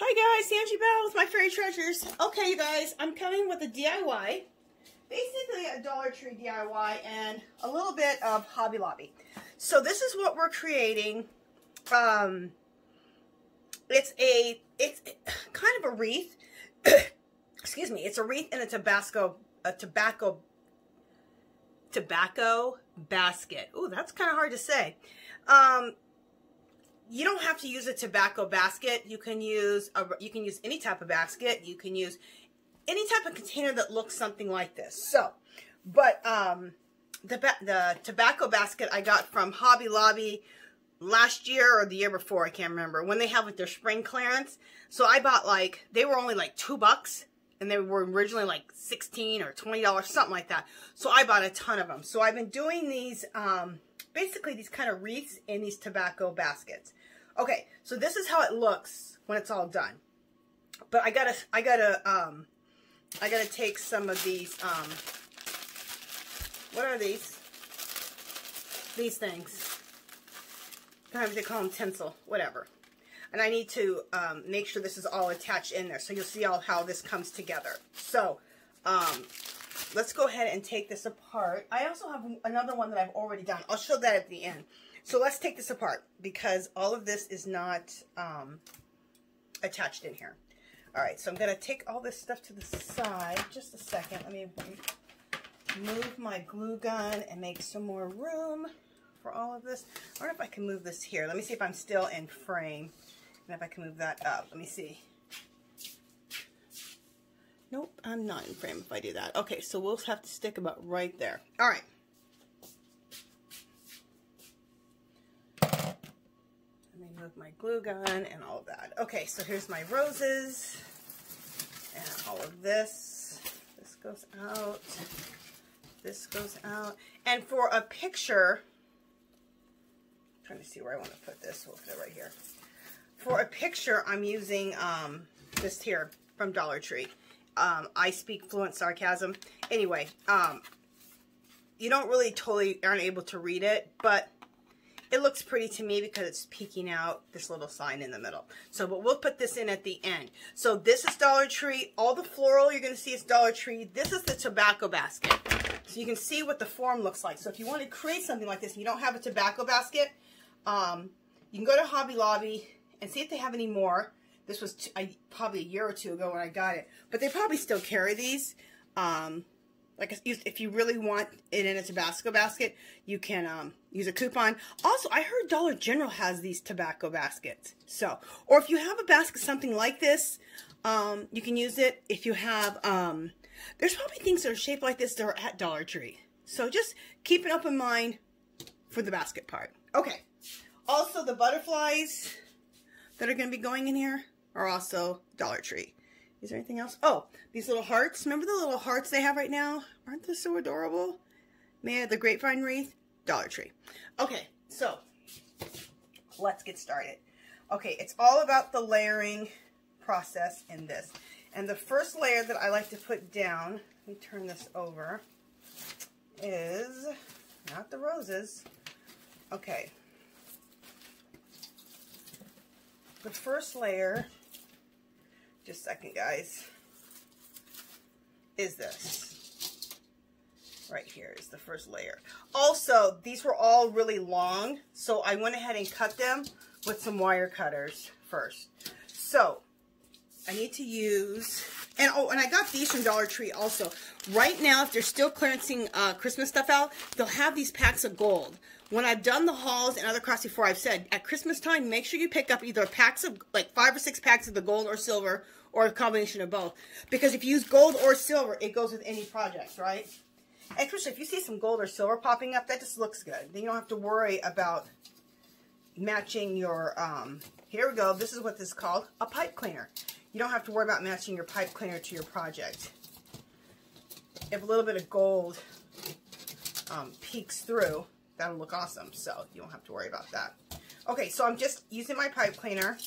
Hi guys, Angie Bell with My Fairy Treasures. Okay, you guys, I'm coming with a DIY. Basically a Dollar Tree DIY and a little bit of Hobby Lobby. So this is what we're creating. Um, it's a, it's kind of a wreath. Excuse me, it's a wreath and a Tabasco, a tobacco, tobacco basket. Oh, that's kind of hard to say. Um, you don't have to use a tobacco basket. You can use a, you can use any type of basket. You can use any type of container that looks something like this. So, but um, the the tobacco basket I got from Hobby Lobby last year or the year before, I can't remember, when they have like their spring clearance. So I bought like, they were only like two bucks and they were originally like 16 or $20, something like that. So I bought a ton of them. So I've been doing these, um, basically these kind of wreaths in these tobacco baskets. Okay, so this is how it looks when it's all done. But I gotta, I gotta, um, I gotta take some of these, um, what are these? These things. Sometimes they call them tinsel, whatever. And I need to um, make sure this is all attached in there. So you'll see all how this comes together. So, um, let's go ahead and take this apart. I also have another one that I've already done. I'll show that at the end. So let's take this apart because all of this is not um, attached in here. All right, so I'm going to take all this stuff to the side. Just a second. Let me move my glue gun and make some more room for all of this. I wonder if I can move this here. Let me see if I'm still in frame and if I can move that up. Let me see. Nope, I'm not in frame if I do that. Okay, so we'll have to stick about right there. All right. My glue gun and all that. Okay, so here's my roses and all of this. This goes out. This goes out. And for a picture, I'm trying to see where I want to put this. We'll put it right here. For a picture, I'm using um, this here from Dollar Tree. Um, I speak fluent sarcasm. Anyway, um, you don't really totally aren't able to read it, but it looks pretty to me because it's peeking out this little sign in the middle. So, but we'll put this in at the end. So this is Dollar Tree. All the floral you're going to see is Dollar Tree. This is the tobacco basket. So you can see what the form looks like. So if you want to create something like this and you don't have a tobacco basket, um, you can go to Hobby Lobby and see if they have any more. This was probably a year or two ago when I got it. But they probably still carry these. Um, like if you really want it in a Tabasco basket, you can um, use a coupon. Also, I heard Dollar General has these tobacco baskets. So, or if you have a basket, something like this, um, you can use it. If you have, um, there's probably things that are shaped like this that are at Dollar Tree. So just keep up in mind for the basket part. Okay. Also, the butterflies that are going to be going in here are also Dollar Tree. Is there anything else? Oh, these little hearts. Remember the little hearts they have right now? Aren't they so adorable? May the grapevine wreath, Dollar Tree. Okay, so let's get started. Okay, it's all about the layering process in this. And the first layer that I like to put down, let me turn this over, is not the roses. Okay. The first layer just a second, guys, is this. Right here is the first layer. Also, these were all really long, so I went ahead and cut them with some wire cutters first. So, I need to use, and oh, and I got these from Dollar Tree also. Right now, if they're still clearancing uh, Christmas stuff out, they'll have these packs of gold. When I've done the hauls and other crafts before, I've said at Christmas time, make sure you pick up either packs of like five or six packs of the gold or silver or a combination of both. Because if you use gold or silver, it goes with any project, right? Especially if you see some gold or silver popping up, that just looks good. Then you don't have to worry about matching your, um, here we go. This is what this is called, a pipe cleaner. You don't have to worry about matching your pipe cleaner to your project. If a little bit of gold um, peeks through, that'll look awesome. So you don't have to worry about that. Okay, so I'm just using my pipe cleaner.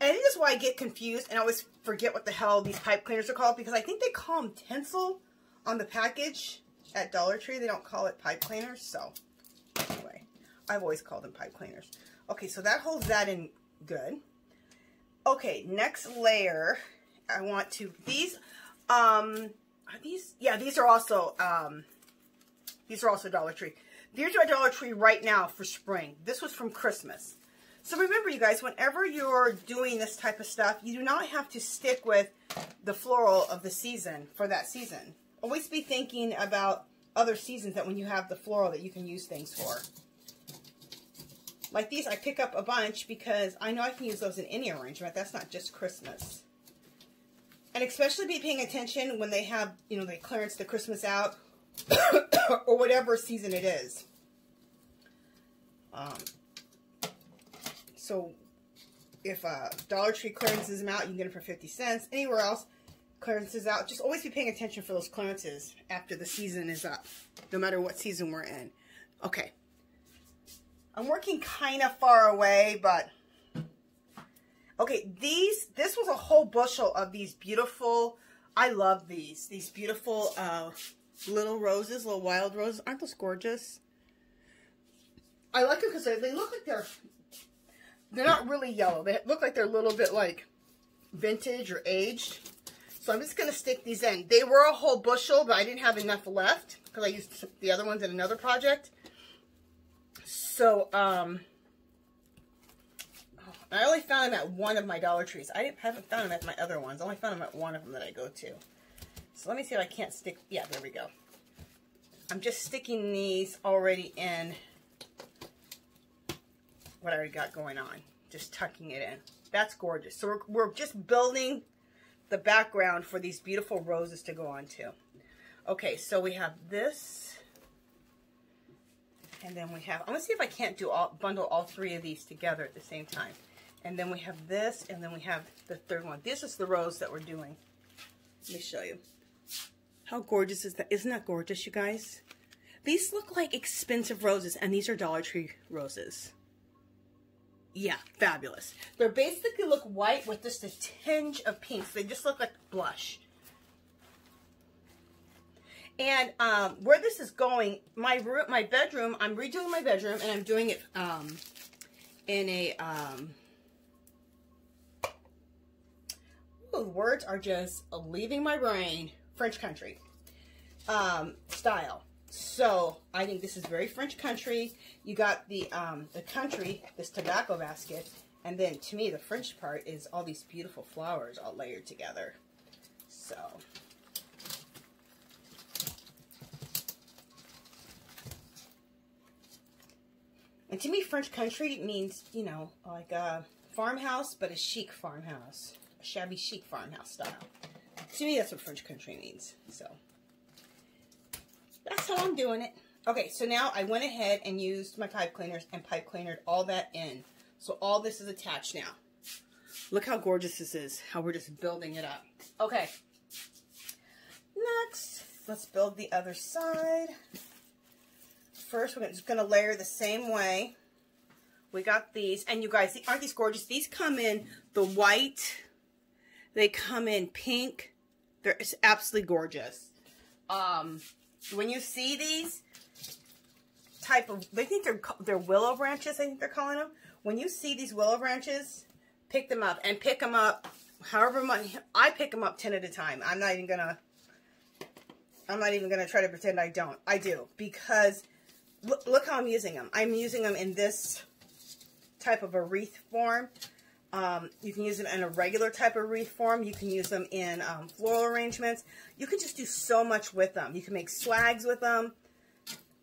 And I think that's why I get confused and I always forget what the hell these pipe cleaners are called because I think they call them tinsel on the package at Dollar Tree. They don't call it pipe cleaners. So anyway, I've always called them pipe cleaners. Okay, so that holds that in good. Okay, next layer, I want to, these, um, are these, yeah, these are also, um, these are also Dollar Tree. These are Dollar Tree right now for spring. This was from Christmas. So remember, you guys, whenever you're doing this type of stuff, you do not have to stick with the floral of the season for that season. Always be thinking about other seasons that when you have the floral that you can use things for. Like these, I pick up a bunch because I know I can use those in any arrangement. That's not just Christmas. And especially be paying attention when they have, you know, they clearance the Christmas out or whatever season it is. Um, so if uh, Dollar Tree clearances them out, you can get them for 50 cents. Anywhere else, clearances out. Just always be paying attention for those clearances after the season is up, no matter what season we're in. Okay. I'm working kind of far away, but... Okay, these, this was a whole bushel of these beautiful, I love these, these beautiful uh, little roses, little wild roses. Aren't those gorgeous? I like them because they, they look like they're, they're not really yellow. They look like they're a little bit like vintage or aged. So I'm just going to stick these in. They were a whole bushel, but I didn't have enough left because I used the other ones in another project. So, um, I only found them at one of my Dollar Trees. I haven't found them at my other ones. I only found them at one of them that I go to. So let me see if I can't stick. Yeah, there we go. I'm just sticking these already in what I already got going on. Just tucking it in. That's gorgeous. So we're, we're just building the background for these beautiful roses to go on to. Okay, so we have this. And then we have, I'm to see if I can't do all, bundle all three of these together at the same time. And then we have this, and then we have the third one. This is the rose that we're doing. Let me show you. How gorgeous is that? Isn't that gorgeous, you guys? These look like expensive roses, and these are Dollar Tree roses. Yeah, fabulous. They basically look white with just a tinge of pink. So they just look like blush. And um, where this is going, my room, my bedroom, I'm redoing my bedroom, and I'm doing it um, in a um, Those words are just leaving my brain. French country um, style. So I think this is very French country. You got the um, the country, this tobacco basket, and then to me the French part is all these beautiful flowers all layered together. So. And to me, French country means, you know, like a farmhouse, but a chic farmhouse A shabby chic farmhouse style. To me, that's what French country means. So, that's how I'm doing it. Okay, so now I went ahead and used my pipe cleaners and pipe cleanered all that in. So all this is attached now. Look how gorgeous this is, how we're just building it up. Okay, next, let's build the other side. First, we're just to layer the same way. We got these, and you guys, aren't these gorgeous? These come in the white, they come in pink. They're absolutely gorgeous. Um, when you see these type of, they think they're they're willow branches. I think they're calling them. When you see these willow branches, pick them up and pick them up. However much I pick them up ten at a time. I'm not even gonna. I'm not even gonna try to pretend I don't. I do because look, look how I'm using them. I'm using them in this type of a wreath form. Um, you can use them in a regular type of wreath form. You can use them in um, floral arrangements. You can just do so much with them. You can make swags with them.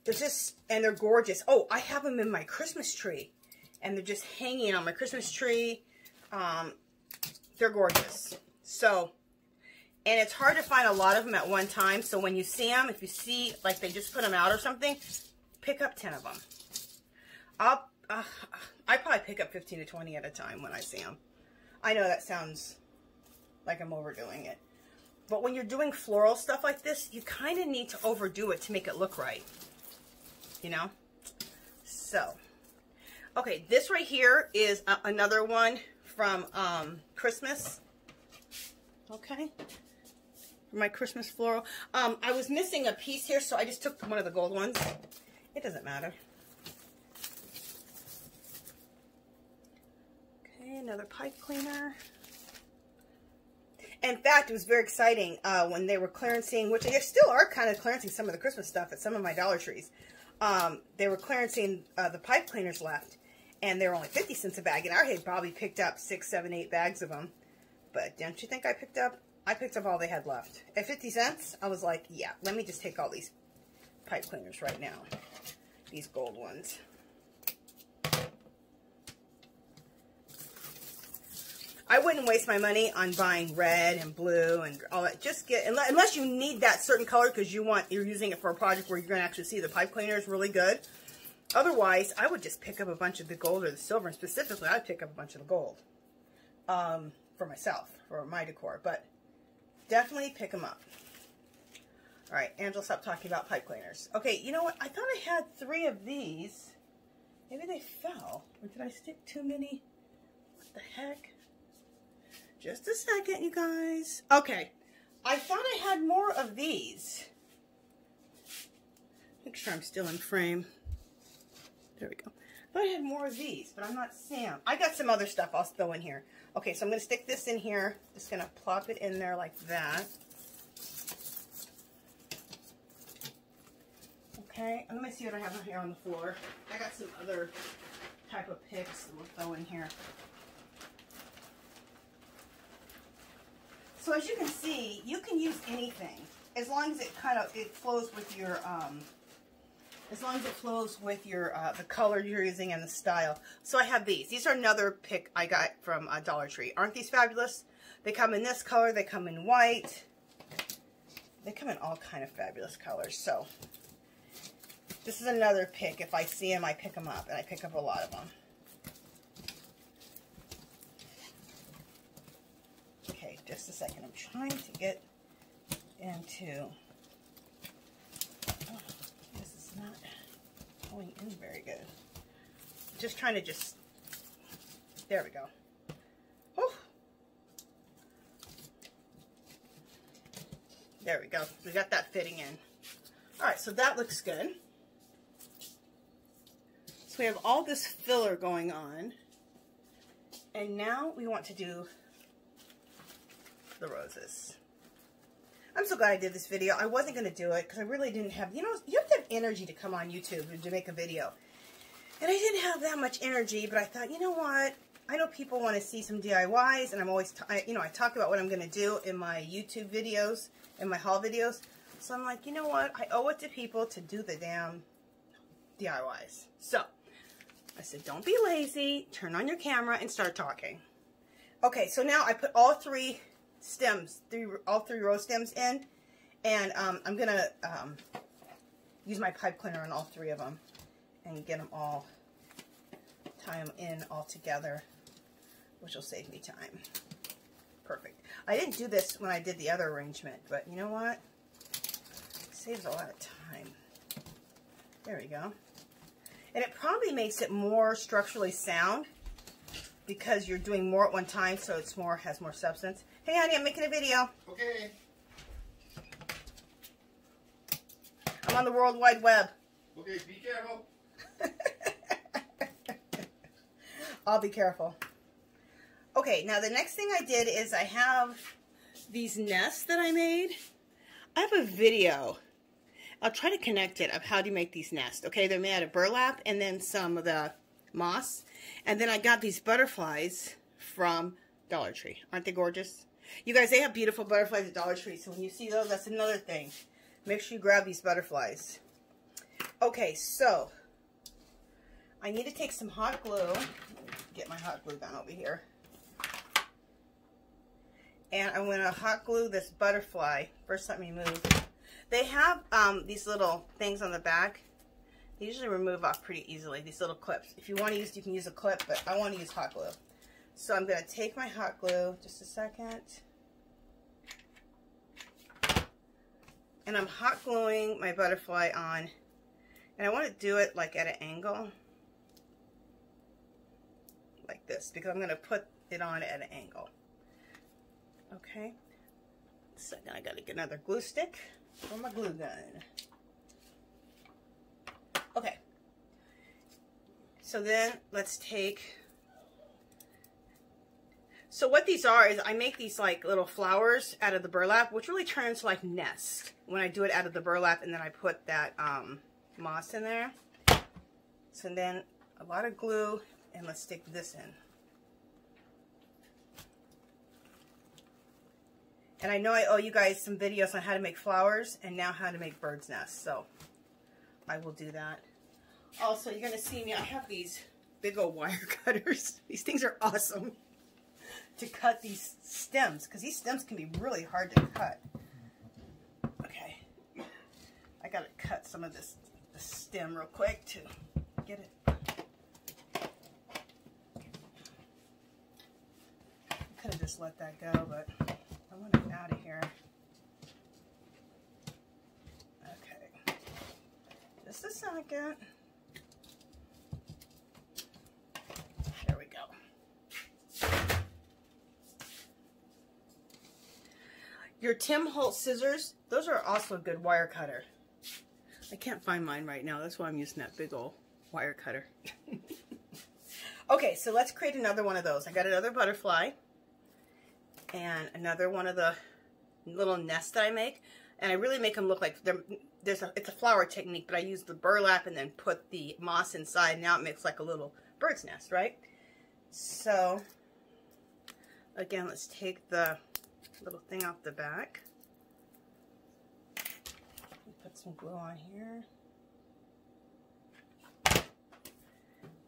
They're just, and they're gorgeous. Oh, I have them in my Christmas tree. And they're just hanging on my Christmas tree. Um, they're gorgeous. So, and it's hard to find a lot of them at one time. So when you see them, if you see, like they just put them out or something, pick up 10 of them. I'll uh, I probably pick up 15 to 20 at a time when I see them. I know that sounds like I'm overdoing it. But when you're doing floral stuff like this, you kind of need to overdo it to make it look right. You know? So, okay, this right here is a, another one from um, Christmas. Okay? My Christmas floral. Um, I was missing a piece here, so I just took one of the gold ones. It doesn't matter. Another pipe cleaner. In fact, it was very exciting uh, when they were clearancing, which they still are kind of clearancing some of the Christmas stuff at some of my Dollar Trees. Um, they were clearancing uh, the pipe cleaners left, and they were only 50 cents a bag. And I had probably picked up six, seven, eight bags of them. But don't you think I picked up? I picked up all they had left. At 50 cents, I was like, yeah, let me just take all these pipe cleaners right now. These gold ones. I wouldn't waste my money on buying red and blue and all that. Just get, unless you need that certain color because you want, you're using it for a project where you're going to actually see the pipe cleaner is really good. Otherwise, I would just pick up a bunch of the gold or the silver. And specifically, I'd pick up a bunch of the gold um, for myself, for my decor. But definitely pick them up. All right, Angela, stop talking about pipe cleaners. Okay, you know what? I thought I had three of these. Maybe they fell. Or did I stick too many? What the heck? Just a second, you guys. Okay. I thought I had more of these. Make sure I'm still in frame. There we go. I thought I had more of these, but I'm not Sam. I got some other stuff I'll throw in here. Okay, so I'm going to stick this in here. Just going to plop it in there like that. Okay, let me see what I have here on the floor. I got some other type of picks that we'll throw in here. So as you can see, you can use anything as long as it kind of it flows with your um, as long as it flows with your uh, the color you're using and the style. So I have these. These are another pick I got from uh, Dollar Tree. Aren't these fabulous? They come in this color. They come in white. They come in all kind of fabulous colors. So this is another pick. If I see them, I pick them up, and I pick up a lot of them. Just a second. I'm trying to get into, oh, this is not going in very good. Just trying to just, there we go. Oh. There we go. We got that fitting in. All right, so that looks good. So we have all this filler going on. And now we want to do the roses. I'm so glad I did this video. I wasn't going to do it because I really didn't have, you know, you have to have energy to come on YouTube and to make a video. And I didn't have that much energy, but I thought, you know what? I know people want to see some DIYs, and I'm always, you know, I talk about what I'm going to do in my YouTube videos, in my haul videos. So I'm like, you know what? I owe it to people to do the damn DIYs. So I said, don't be lazy. Turn on your camera and start talking. Okay, so now I put all three stems, three, all three rose stems in. And um, I'm going to um, use my pipe cleaner on all three of them and get them all, tie them in all together, which will save me time. Perfect. I didn't do this when I did the other arrangement, but you know what? It saves a lot of time. There we go. And it probably makes it more structurally sound because you're doing more at one time, so it's more has more substance. Hey, honey, I'm making a video. Okay. I'm on the World Wide Web. Okay, be careful. I'll be careful. Okay, now the next thing I did is I have these nests that I made. I have a video. I'll try to connect it of how to make these nests. Okay, they're made out of burlap and then some of the moss. And then I got these butterflies from Dollar Tree. Aren't they gorgeous? You guys, they have beautiful butterflies at Dollar Tree. So when you see those, that's another thing. Make sure you grab these butterflies. Okay, so I need to take some hot glue. Get my hot glue gun over here. And I'm going to hot glue this butterfly. First, let me move. They have um, these little things on the back they usually remove off pretty easily, these little clips. If you want to use, you can use a clip, but I want to use hot glue. So I'm going to take my hot glue, just a second. And I'm hot gluing my butterfly on. And I want to do it like at an angle. Like this, because I'm going to put it on at an angle. Okay. Second, I got to get another glue stick for my glue gun. Okay. So then let's take So what these are is I make these like little flowers out of the burlap, which really turns like nest when I do it out of the burlap and then I put that um, moss in there. So then a lot of glue and let's stick this in. And I know I owe you guys some videos on how to make flowers and now how to make bird's nests. So I will do that. Also, you're going to see me, I have these big old wire cutters. These things are awesome to cut these stems because these stems can be really hard to cut. Okay. I got to cut some of this, this stem real quick to get it. I could have just let that go, but I want it out of here. Okay. Just a second. There we go. Your Tim Holtz scissors, those are also a good wire cutter. I can't find mine right now. That's why I'm using that big old wire cutter. okay, so let's create another one of those. I got another butterfly and another one of the little nests that I make. And I really make them look like there's a, it's a flower technique, but I use the burlap and then put the moss inside. Now it makes like a little bird's nest, right? So, again, let's take the little thing off the back. Put some glue on here.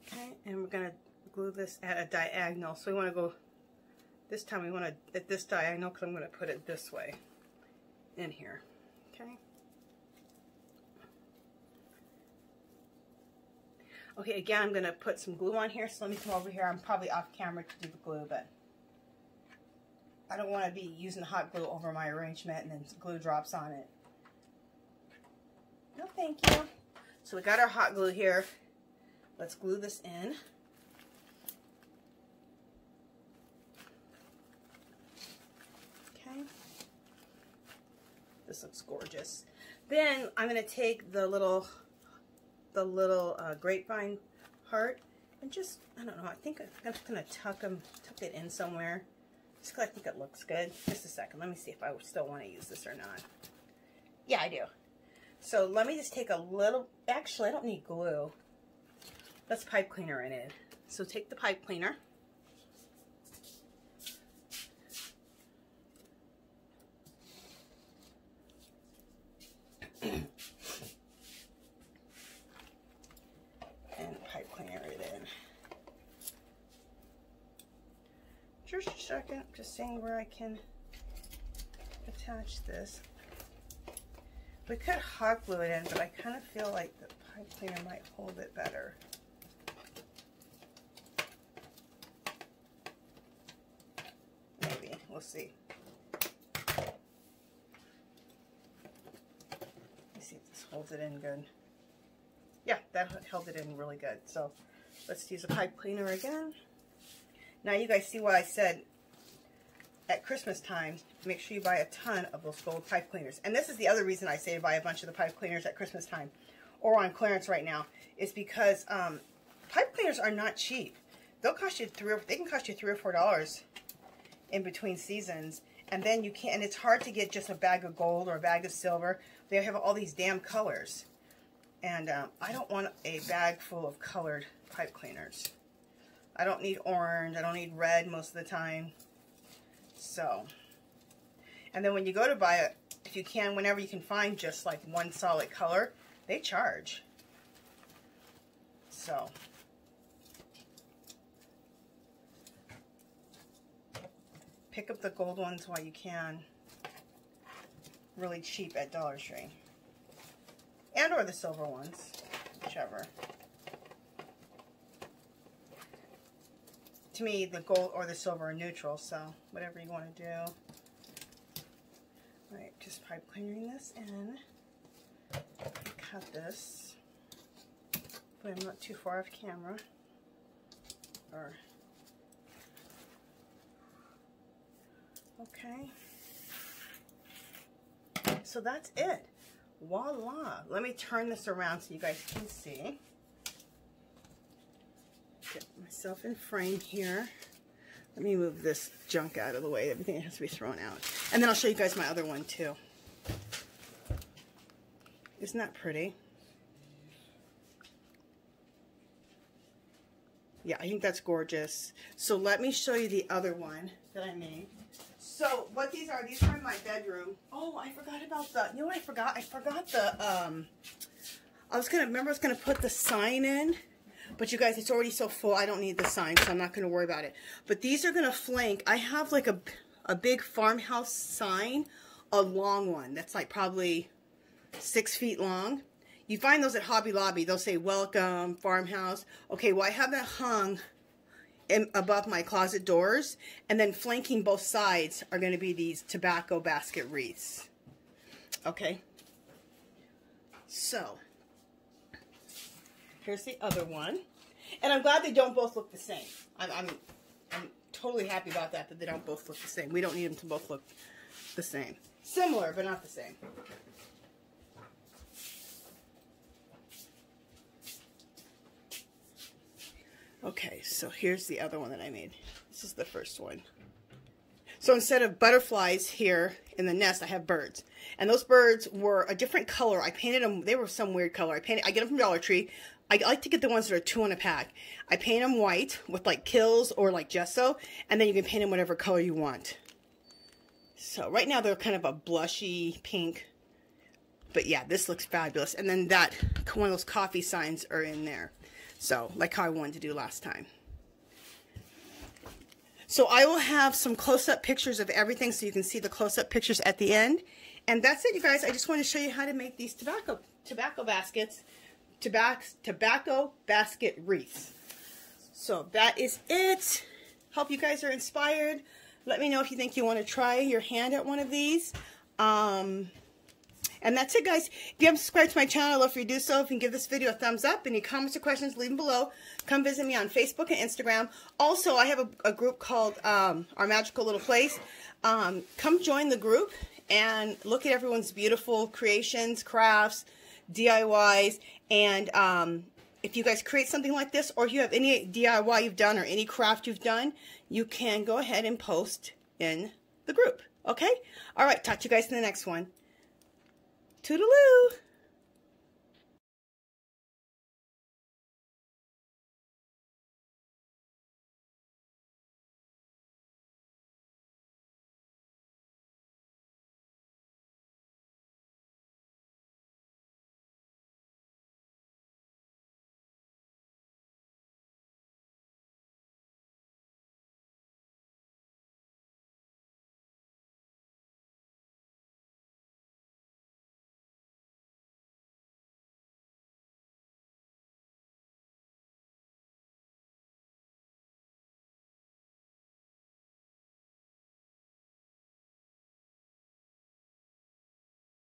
Okay, and we're going to glue this at a diagonal. So we want to go this time we want to, at this diagonal, because I'm going to put it this way in here. Okay. Okay, again, I'm going to put some glue on here, so let me come over here. I'm probably off camera to do the glue, but I don't want to be using hot glue over my arrangement and then glue drops on it. No, thank you. So we got our hot glue here. Let's glue this in. Okay. This looks gorgeous. Then I'm going to take the little, the little uh, grapevine heart and just, I don't know, I think I'm just going to tuck them, tuck it in somewhere. Just because I think it looks good. Just a second. Let me see if I still want to use this or not. Yeah, I do. So let me just take a little, actually I don't need glue. Let's pipe cleaner in it. So take the pipe cleaner. just a second, just seeing where I can attach this. We could hot glue it in, but I kind of feel like the pipe cleaner might hold it better. Maybe, we'll see. Let me see if this holds it in good. Yeah, that held it in really good. So let's use a pipe cleaner again. Now you guys see why I said at Christmas time, make sure you buy a ton of those gold pipe cleaners. And this is the other reason I say to buy a bunch of the pipe cleaners at Christmas time or on clearance right now is because um, pipe cleaners are not cheap. They'll cost you three or, they can cost you three or four dollars in between seasons. And then you can't, and it's hard to get just a bag of gold or a bag of silver. They have all these damn colors. And um, I don't want a bag full of colored pipe cleaners. I don't need orange. I don't need red most of the time. So, and then when you go to buy it, if you can, whenever you can find just like one solid color, they charge. So, pick up the gold ones while you can. Really cheap at Dollar Tree. And or the silver ones, whichever. To me, the gold or the silver are neutral, so whatever you want to do. All right, just pipe clearing this in. Cut this, but I'm not too far off camera. Or okay. So that's it. Voila. Let me turn this around so you guys can see myself in frame here. Let me move this junk out of the way. Everything has to be thrown out. And then I'll show you guys my other one too. Isn't that pretty? Yeah, I think that's gorgeous. So let me show you the other one that I made. So what these are, these are in my bedroom. Oh, I forgot about the, you know what I forgot? I forgot the, um, I was going to, remember I was going to put the sign in. But you guys, it's already so full, I don't need the sign, so I'm not going to worry about it. But these are going to flank. I have like a, a big farmhouse sign, a long one. That's like probably six feet long. You find those at Hobby Lobby. They'll say, welcome, farmhouse. Okay, well, I have that hung in, above my closet doors. And then flanking both sides are going to be these tobacco basket wreaths. Okay. So, here's the other one. And I'm glad they don't both look the same. I'm, I'm, I'm totally happy about that, that they don't both look the same. We don't need them to both look the same. Similar, but not the same. Okay, so here's the other one that I made. This is the first one. So instead of butterflies here in the nest, I have birds. And those birds were a different color. I painted them, they were some weird color. I painted, I get them from Dollar Tree. I like to get the ones that are two in a pack. I paint them white with like Kilz or like gesso, and then you can paint them whatever color you want. So right now they're kind of a blushy pink. But yeah, this looks fabulous. And then that, one of those coffee signs are in there. So, like how I wanted to do last time. So I will have some close-up pictures of everything so you can see the close-up pictures at the end. And that's it, you guys. I just want to show you how to make these tobacco tobacco baskets, tobacco, tobacco basket wreaths. So that is it. Hope you guys are inspired. Let me know if you think you want to try your hand at one of these. Um, and that's it, guys. If you haven't subscribed to my channel, I'd love for you to do so. If you can give this video a thumbs up. Any comments or questions, leave them below. Come visit me on Facebook and Instagram. Also, I have a, a group called um, Our Magical Little Place. Um, come join the group and look at everyone's beautiful creations, crafts, DIYs, and um, if you guys create something like this, or if you have any DIY you've done or any craft you've done, you can go ahead and post in the group. Okay? All right, talk to you guys in the next one. Toodaloo!